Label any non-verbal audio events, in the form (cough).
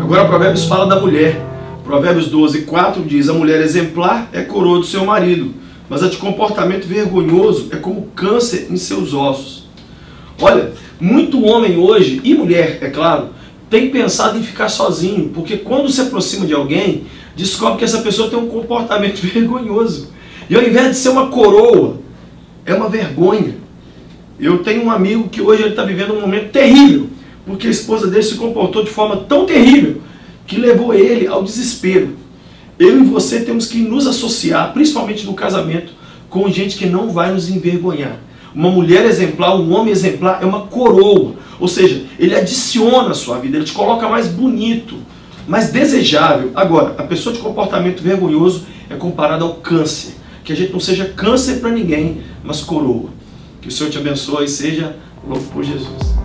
Agora Provérbios fala da mulher. Provérbios 12, 4 diz: A mulher exemplar é coroa do seu marido, mas a de comportamento vergonhoso é como câncer em seus ossos. Olha, muito homem hoje, e mulher, é claro, tem pensado em ficar sozinho, porque quando se aproxima de alguém, descobre que essa pessoa tem um comportamento (laughs) vergonhoso. E ao invés de ser uma coroa, é uma vergonha. Eu tenho um amigo que hoje ele está vivendo um momento terrível, porque a esposa dele se comportou de forma tão terrível que levou ele ao desespero. Eu e você temos que nos associar, principalmente no casamento, com gente que não vai nos envergonhar. Uma mulher exemplar, um homem exemplar é uma coroa. Ou seja, ele adiciona a sua vida, ele te coloca mais bonito, mais desejável. Agora, a pessoa de comportamento vergonhoso é comparada ao câncer. Que a gente não seja câncer para ninguém, mas coroa. Que o Senhor te abençoe e seja louco por Jesus.